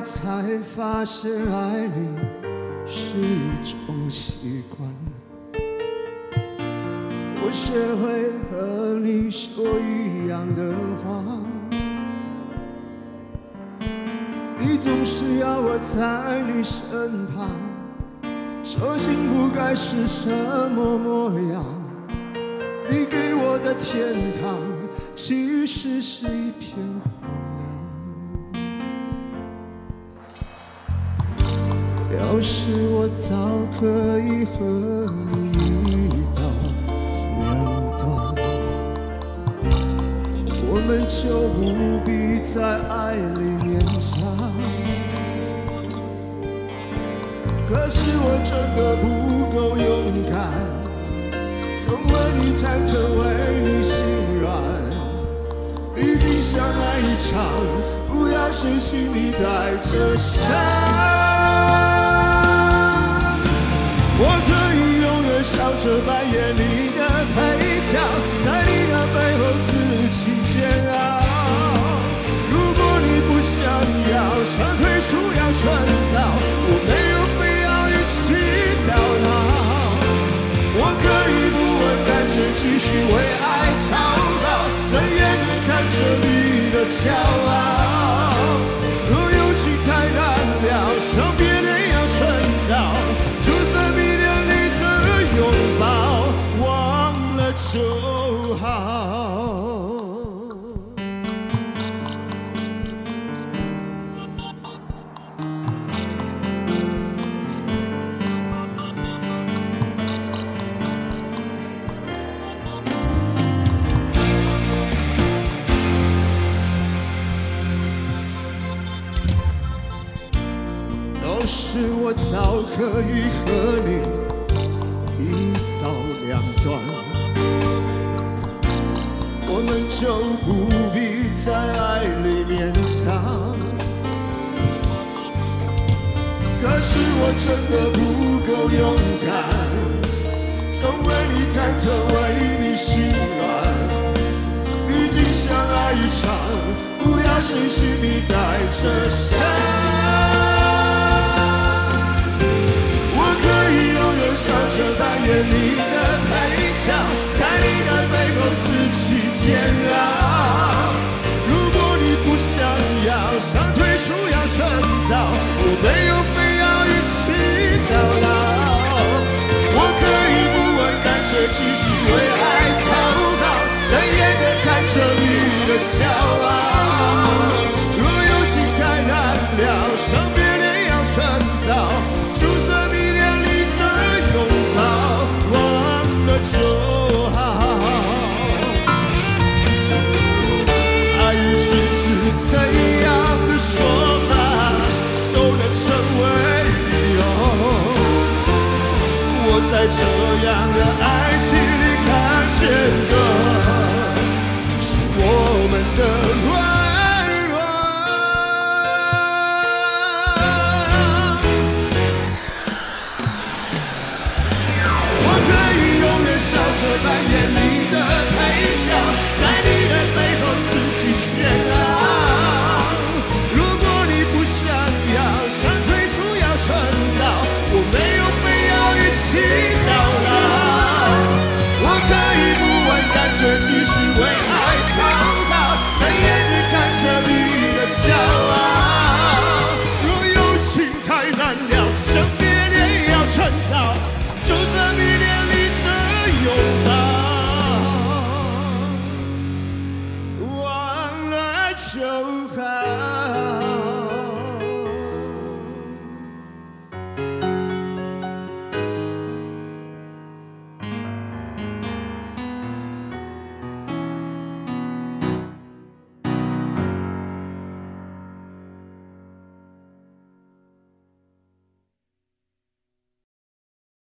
才发现爱你是一种习惯。我学会和你说一样的话，你总是要我在你身旁，说幸福该是什么模样？你给我的天堂，其实是一片荒凉。要是我早可以和你一刀两断，我们就不必在爱里勉强。可是我真的不够勇敢，曾为你忐忑，为你心软。毕竟相爱一场，不要谁心里带着伤。我可以永远笑着扮演你的我早可以和你一刀两断，我们就不必在爱里勉强。可是我真的不够勇敢，总为你忐忑，为你心软。毕竟相爱一场，不要谁心里带着伤。你的配角，在你的背后自己煎熬。如果你不想要，想退出要趁早，我没有非要一起到老。我可以不问感觉，继续为爱操劳，冷眼的看着你的骄傲。若有情太难了，想别恋要趁早，在这样的爱情里看见的是我们的软